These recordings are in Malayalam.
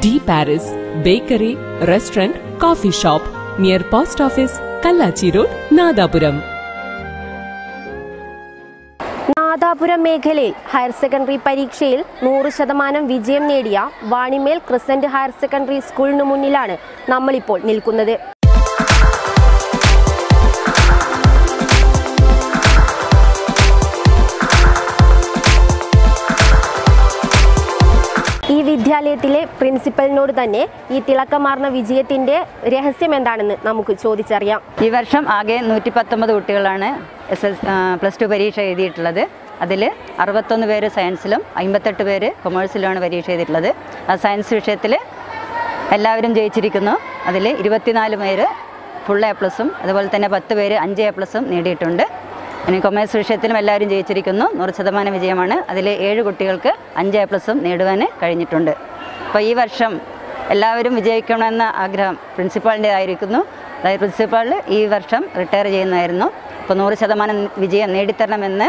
De Paris bakery restaurant coffee shop near post office Kallachi road Nadapuram. Nadapuram മേഖലയിൽ ഹയർ സെക്കൻഡറി പരീക്ഷയിൽ നൂറ് ശതമാനം വിജയം നേടിയ വാണിമേൽ ക്രിസന്റ് ഹയർ സെക്കൻഡറി സ്കൂളിന് മുന്നിലാണ് നമ്മളിപ്പോൾ നിൽക്കുന്നത്. വിദ്യാലയത്തിലെ പ്രിൻസിപ്പലിനോട് തന്നെ ഈ തിളക്കമാർന്ന വിജയത്തിന്റെ രഹസ്യം എന്താണെന്ന് നമുക്ക് ചോദിച്ചറിയാം. ഈ വർഷം ആകെ നൂറ്റി പത്തൊമ്പത് കുട്ടികളാണ് എസ് എസ് പ്ലസ് ടു പരീക്ഷ എഴുതിയിട്ടുള്ളത്. അതിൽ അറുപത്തൊന്ന് പേര് സയൻസിലും അമ്പത്തെട്ട് പേര് കൊമേഴ്സിലുമാണ് പരീക്ഷ എഴുതിയിട്ടുള്ളത്. ആ സയൻസ് വിഷയത്തിൽ എല്ലാവരും ജയിച്ചിരിക്കുന്നു. അതിൽ ഇരുപത്തിനാല് പേര് ഫുൾ എ പ്ലസും അതുപോലെ തന്നെ പത്ത് പേര് അഞ്ച് എ പ്ലസും നേടിയിട്ടുണ്ട്. ഇനി കൊമേഴ്സ് വിഷയത്തിലും എല്ലാവരും ജയിച്ചിരിക്കുന്നു. നൂറ് ശതമാനം വിജയമാണ്. അതിൽ ഏഴ് കുട്ടികൾക്ക് അഞ്ച് എ പ്ലസും നേടുവാൻ കഴിഞ്ഞിട്ടുണ്ട്. അപ്പോൾ ഈ വർഷം എല്ലാവരും വിജയിക്കണമെന്ന ആഗ്രഹം പ്രിൻസിപ്പാളിന്റെ ആയിരിക്കുന്നു അതായത് പ്രിൻസിപ്പാൾ ഈ വർഷം റിട്ടയർ ചെയ്യുന്നതായിരുന്നു. അപ്പോൾ നൂറ് ശതമാനം വിജയം നേടിത്തരണമെന്ന്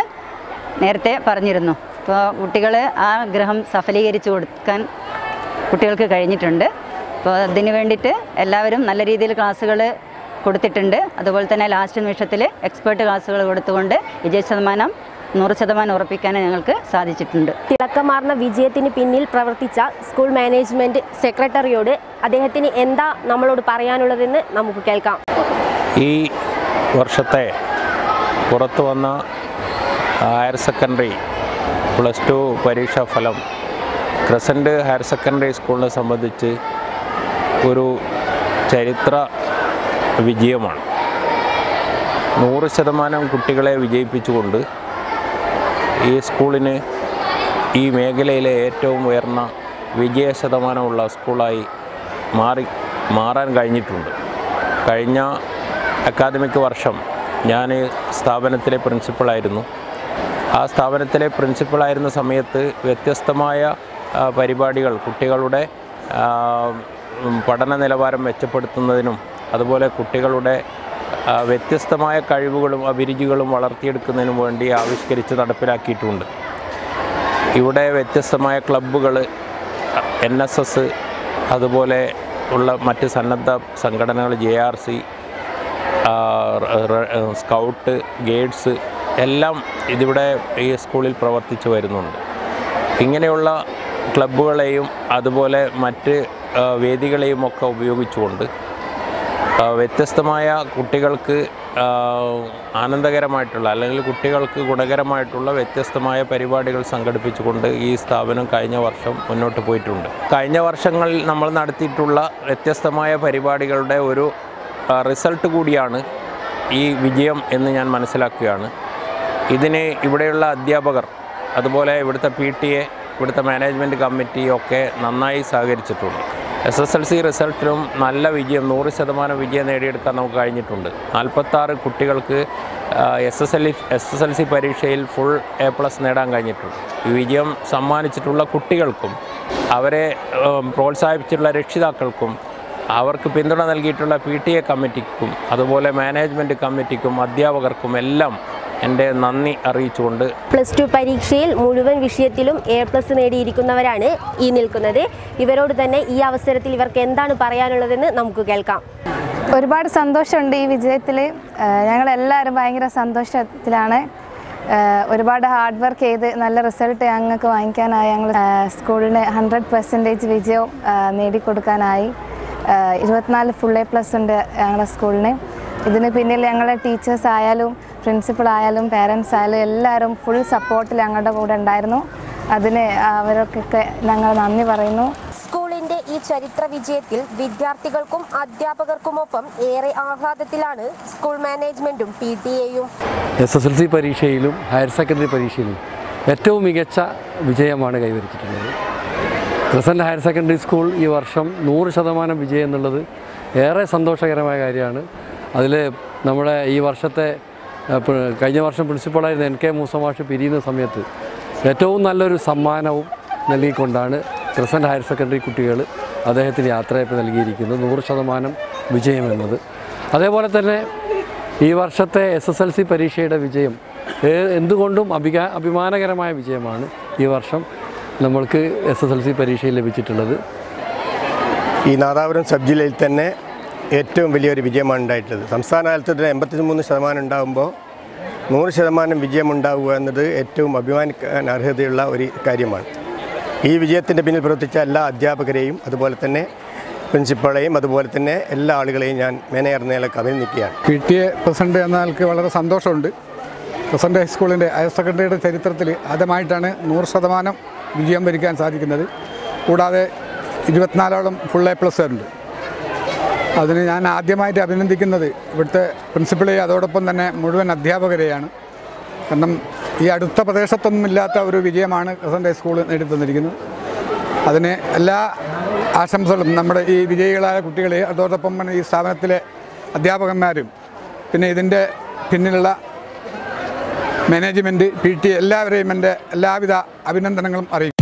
നേരത്തെ പറഞ്ഞിരുന്നു. അപ്പോൾ കുട്ടികൾ ആ ആഗ്രഹം സഫലീകരിച്ചു കൊടുക്കാൻ കുട്ടികൾക്ക് കഴിഞ്ഞിട്ടുണ്ട്. അപ്പോൾ അതിന് വേണ്ടിയിട്ട് എല്ലാവരും നല്ല രീതിയിൽ ക്ലാസ്സുകൾ കൊടുത്തിട്ടുണ്ട്. അതുപോലെ തന്നെ ലാസ്റ്റ് നിമിഷത്തിൽ എക്സ്പേർട്ട് ക്ലാസ്സുകൾ കൊടുത്തുകൊണ്ട് വിജയ ശതമാനം നൂറ് ശതമാനം ഉറപ്പിക്കാൻ ഞങ്ങൾക്ക് സാധിച്ചിട്ടുണ്ട്. തിളക്കമാർന്ന വിജയത്തിന് പിന്നിൽ പ്രവർത്തിച്ച സ്കൂൾ മാനേജ്മെന്റ് സെക്രട്ടറിയോട് അദ്ദേഹത്തിന് എന്താ നമ്മളോട് പറയാനുള്ളതെന്ന് നമുക്ക് കേൾക്കാം. ഈ വർഷത്തെ പുറത്തു വന്ന ഹയർ സെക്കൻഡറി പ്ലസ് ടു പരീക്ഷാ ഫലം ക്രസന്റ് ഹയർ സെക്കൻഡറി സ്കൂളിനെ സംബന്ധിച്ച് ഒരു ചരിത്ര വിജയമാണ്. നൂറ് ശതമാനം കുട്ടികളെ വിജയിപ്പിച്ചുകൊണ്ട് ഈ സ്കൂളിന് ഈ മേഖലയിലെ ഏറ്റവും ഉയർന്ന വിജയ ശതമാനമുള്ള സ്കൂളായി മാറി മാറാൻ കഴിഞ്ഞിട്ടുണ്ട്. കഴിഞ്ഞ അക്കാദമിക് വർഷം ഞാൻ സ്ഥാപനത്തിലെ പ്രിൻസിപ്പളായിരുന്നു. ആ സ്ഥാപനത്തിലെ പ്രിൻസിപ്പളായിരുന്ന സമയത്ത് വ്യത്യസ്തമായ പരിപാടികൾ കുട്ടികളുടെ പഠന നിലവാരം മെച്ചപ്പെടുത്തുന്നതിനും അതുപോലെ കുട്ടികളുടെ വ്യത്യസ്തമായ കഴിവുകളും അഭിരുചികളും വളർത്തിയെടുക്കുന്നതിന് വേണ്ടി ആവിഷ്കരിച്ച് നടപ്പിലാക്കിയിട്ടുണ്ട്. ഇവിടെ വ്യത്യസ്തമായ ക്ലബ്ബുകൾ എൻ എസ് എസ് അതുപോലെ ഉള്ള മറ്റ് സന്നദ്ധ സംഘടനകൾ J R C scout guides എല്ലാം ഇതിവിടെ ഈ സ്കൂളിൽ പ്രവർത്തിച്ചു വരുന്നുണ്ട്. ഇങ്ങനെയുള്ള ക്ലബ്ബുകളെയും അതുപോലെ മറ്റ് വേദികളെയും ഒക്കെ ഉപയോഗിച്ചുകൊണ്ട് വ്യത്യസ്തമായ കുട്ടികൾക്ക് ആനന്ദകരമായിട്ടുള്ള അല്ലെങ്കിൽ കുട്ടികൾക്ക് ഗുണകരമായിട്ടുള്ള വ്യത്യസ്തമായ പരിപാടികൾ സംഘടിപ്പിച്ചുകൊണ്ട് ഈ സ്ഥാപനം കഴിഞ്ഞ വർഷം മുന്നോട്ട് പോയിട്ടുണ്ട്. കഴിഞ്ഞ വർഷങ്ങളിൽ നമ്മൾ നടത്തിയിട്ടുള്ള വ്യത്യസ്തമായ പരിപാടികളുടെ ഒരു റിസൾട്ട് കൂടിയാണ് ഈ വിജയം എന്ന് ഞാൻ മനസ്സിലാക്കുകയാണ്. ഇതിനെ ഇവിടെയുള്ള അധ്യാപകർ അതുപോലെ ഇവിടുത്തെ പി ടി എ ഇവിടുത്തെ മാനേജ്മെന്റ് കമ്മിറ്റി ഒക്കെ നന്നായി സഹകരിച്ചിട്ടുണ്ട്. എസ് എസ് എൽ സി റിസൾട്ടിലും നല്ല വിജയം നൂറ് ശതമാനം വിജയം നേടിയെടുക്കാൻ നമുക്ക് കഴിഞ്ഞിട്ടുണ്ട്. നാൽപ്പത്താറ് കുട്ടികൾക്ക് S S L S S L C പരീക്ഷയിൽ ഫുൾ എ പ്ലസ് നേടാൻ കഴിഞ്ഞിട്ടുണ്ട്. ഈ വിജയം സമ്മാനിച്ചിട്ടുള്ള കുട്ടികൾക്കും അവരെ പ്രോത്സാഹിപ്പിച്ചിട്ടുള്ള രക്ഷിതാക്കൾക്കും അവർക്ക് പിന്തുണ നൽകിയിട്ടുള്ള പി ടി എ കമ്മിറ്റിക്കും അതുപോലെ മാനേജ്മെന്റ് കമ്മിറ്റിക്കും അധ്യാപകർക്കും എല്ലാം എന്റെ നന്ദി അറിയിച്ചുകൊണ്ട് പ്ലസ് ടു പരീക്ഷയിൽ മുഴുവൻ വിഷയത്തിലും എ പ്ലസ് നേടിയിരിക്കുന്നവരാണ് ഈ നിൽക്കുന്നത്. ഇവരോട് തന്നെ ഈ അവസരത്തിൽ ഇവർക്ക് എന്താണ് പറയാനുള്ളതെന്ന് നമുക്ക് കേൾക്കാം. ഒരുപാട് സന്തോഷമുണ്ട് ഈ വിജയത്തിൽ. ഞങ്ങളെല്ലാവരും ഭയങ്കര സന്തോഷത്തിലാണ്. ഒരുപാട് ഹാർഡ് വർക്ക് ചെയ്ത് നല്ല റിസൾട്ട് ഞങ്ങൾക്ക് വാങ്ങിക്കാനായി. ഞങ്ങൾ സ്കൂളിന് ഹൺഡ്രഡ് പെർസെന്റേജ് വിജയം നേടിക്കൊടുക്കാനായി. ഇരുപത്തിനാല് ഫുൾ എ പ്ലസ് ഉണ്ട് ഞങ്ങളുടെ സ്കൂളിന്. ഇതിന് പിന്നിൽ ഞങ്ങളുടെ ടീച്ചേഴ്സ് ആയാലും പ്രിൻസിപ്പൾ ആയാലും പേരൻസ് ആയാലും എല്ലാവരും ഫുൾ സപ്പോർട്ടിൽ ഞങ്ങളുടെ കൂടെ ഉണ്ടായിരുന്നു. അതിന് അവരൊക്കെ ഞങ്ങൾ നന്ദി പറയുന്നു. സ്കൂളിന്റെ ഈ ചരിത്ര വിജയത്തിൽ വിദ്യാർത്ഥികൾക്കും അധ്യാപകർക്കുമൊപ്പം ഏറെ ആഹ്ലാദത്തിലാണ് സ്കൂൾ മാനേജ്മെന്റും പി ടി എയും. എസ് എസ് എൽ സി പരീക്ഷയിലും ഹയർ സെക്കൻഡറി പരീക്ഷയിലും ഏറ്റവും മികച്ച വിജയമാണ് കൈവരിച്ചിട്ടുള്ളത്. പ്രസന്റ് ഹയർ സെക്കൻഡറി സ്കൂൾ ഈ വർഷം നൂറ് ശതമാനം വിജയം എന്നുള്ളത് ഏറെ സന്തോഷകരമായ കാര്യമാണ്. അതിൽ നമ്മുടെ ഈ വർഷത്തെ കഴിഞ്ഞ വർഷം പ്രിൻസിപ്പളായിരുന്ന എൻ കെ മൂസമാഷ് പിരിയുന്ന സമയത്ത് ഏറ്റവും നല്ലൊരു സമ്മാനവും നൽകിക്കൊണ്ടാണ് ക്രിസന്റ് ഹയർ സെക്കൻഡറി കുട്ടികൾ അദ്ദേഹത്തിന് യാത്രയപ്പ് നൽകിയിരിക്കുന്നത്. നൂറ് ശതമാനം വിജയം എന്നത്. അതേപോലെ തന്നെ ഈ വർഷത്തെ എസ് എസ് എൽ സി പരീക്ഷയുടെ വിജയം എന്തുകൊണ്ടും അഭികാ അഭിമാനകരമായ വിജയമാണ് ഈ വർഷം നമ്മൾക്ക് എസ് എസ് എൽ സി പരീക്ഷയിൽ ലഭിച്ചിട്ടുള്ളത്. ഈ നാദാപുരം സബ് ജില്ലയിൽ തന്നെ ഏറ്റവും വലിയൊരു വിജയമാണ് ഉണ്ടായിട്ടുള്ളത്. സംസ്ഥാന തന്നെ എൺപത്തി മൂന്ന് ശതമാനം ഉണ്ടാകുമ്പോൾ നൂറ് ശതമാനം വിജയമുണ്ടാവുക എന്നത് ഏറ്റവും അഭിമാനിക്കാൻ അർഹതയുള്ള ഒരു കാര്യമാണ്. ഈ വിജയത്തിന്റെ പിന്നിൽ പ്രവർത്തിച്ച എല്ലാ അധ്യാപകരെയും അതുപോലെ തന്നെ പ്രിൻസിപ്പളെയും അതുപോലെ തന്നെ എല്ലാ ആളുകളെയും ഞാൻ മേനയർന്നതിലേക്ക് അഭിനന്ദിക്കുകയാണ് പി ടി എ പ്രസിഡന്റ് എന്ന ആൾക്ക് വളരെ സന്തോഷമുണ്ട്. പ്രസിഡന്റ് ഹൈസ്കൂളിന്റെ ഹയർ സെക്കൻഡറിയുടെ ചരിത്രത്തിൽ ആദ്യമായിട്ടാണ് നൂറ് ശതമാനം വിജയം വരിക്കാൻ സാധിക്കുന്നത്. കൂടാതെ ഇരുപത്തിനാലോളം ഫുൾ എ പ്ലസ് ഉണ്ട് അതിന് ഞാൻ ആദ്യമായിട്ട് അഭിനന്ദിക്കുന്നത് ഇവിടുത്തെ പ്രിൻസിപ്പളെ അതോടൊപ്പം തന്നെ മുഴുവൻ അധ്യാപകരെയാണ്. കാരണം ഈ അടുത്ത പ്രദേശത്തൊന്നുമില്ലാത്ത ഒരു വിജയമാണ് പ്രസിഡന്റ് ഹൈസ്കൂൾ നേടിത്തന്നിരിക്കുന്നത്. അതിന് എല്ലാ ആശംസകളും നമ്മുടെ ഈ വിജയികളായ കുട്ടികളെ അതോടൊപ്പം തന്നെ ഈ സ്ഥാപനത്തിലെ അധ്യാപകന്മാരും പിന്നെ ഇതിന്റെ പിന്നിലുള്ള മാനേജ്മെന്റ് പി ടി എല്ലാവരെയും എന്റെ എല്ലാവിധ അഭിനന്ദനങ്ങളും അറിയിക്കും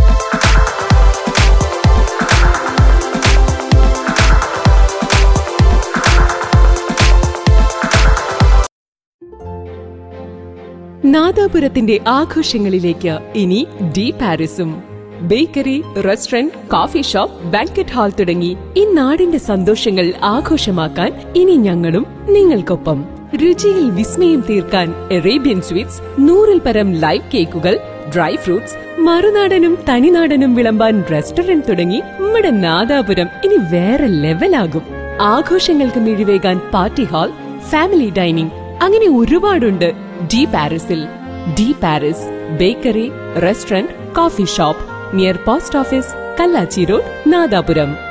നാദാപുരത്തിന്റെ ആഘോഷങ്ങളിലേക്ക് ഇനി D പാരിസും. Bakery restaurant coffee shop banquet hall തുടങ്ങി ഈ നാടിന്റെ സന്തോഷങ്ങൾ ആഘോഷമാക്കാൻ ഇനി ഞങ്ങളും നിങ്ങൾക്കൊപ്പം. രുചിയിൽ വിസ്മയം തീർക്കാൻ അറേബ്യൻ സ്വീറ്റ്സ് നൂറിൽ പരം ലൈവ് കേക്കുകൾ ഡ്രൈ ഫ്രൂട്ട്സ് മറുനാടനും തനിനാടനും വിളമ്പാൻ റെസ്റ്റോറന്റ് തുടങ്ങി നമ്മുടെ നാദാപുരം ഇനി വേറെ ലെവലാകും ആഘോഷങ്ങൾക്ക് മിഴിവേകാൻ പാർട്ടി ഹാൾ ഫാമിലി ഡൈനിങ് അങ്ങനെ ഒരുപാടുണ്ട്. De പാരിസിൽ. De Paris bakery restaurant coffee shop. Near post office Kallachi road Nadapuram.